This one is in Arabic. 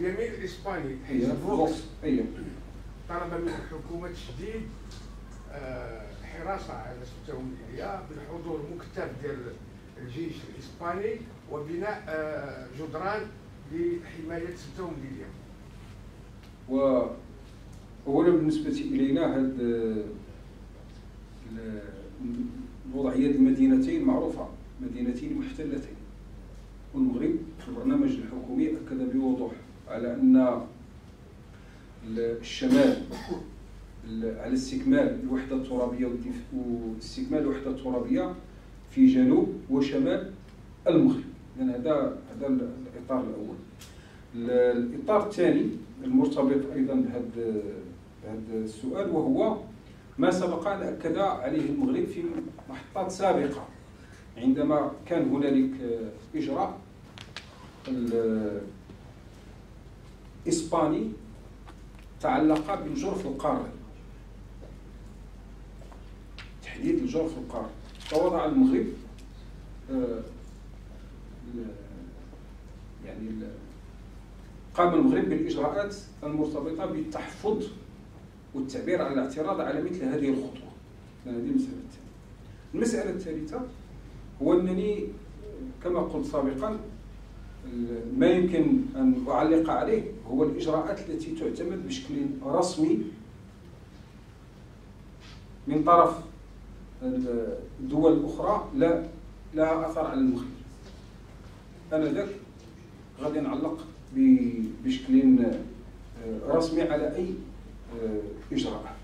اليمين الإسباني فوكس هي طلب من الحكومة تشديد آه، حراسة على سبتهم ليبيا بالحضور مكتف ديال الجيش الإسباني وبناء آه، جدران لحماية سبتهم ليبيا وأولا بالنسبة إلينا هاد ال- الوضعية المدينتين معروفة مدينتين محتلتين. والمغرب البرنامج الحكومي أكد بوضوح على أن الشمال ال- على استكمال الوحدة الترابية واستكمال الوحدة الترابية في جنوب وشمال المغرب. لأن هذا هذا ال- الإطار الأول. ال- الإطار الثاني المرتبط أيضا بهذا بهذا السؤال وهو ما سبق أن أكد عليه المغرب في محطات سابقة. عندما كان هنالك آه، إجراء ال- إسباني تعلق بالجرف القاري تحديد الجرف القاري فوضع المغرب آه، يعني قام المغرب بالإجراءات المرتبطة بالتحفظ والتعبير عن الاعتراض على مثل هذه الخطوة. هذه المسألة الثانية. المسألة الثالثة هو أنني كما قلت سابقا ما يمكن أن أعلق عليه هو الإجراءات التي تعتمد بشكل رسمي من طرف الدول الأخرى لا لها أثر على المغرب أنا ذاك غادي نعلق بشكل رسمي على أي إجراء.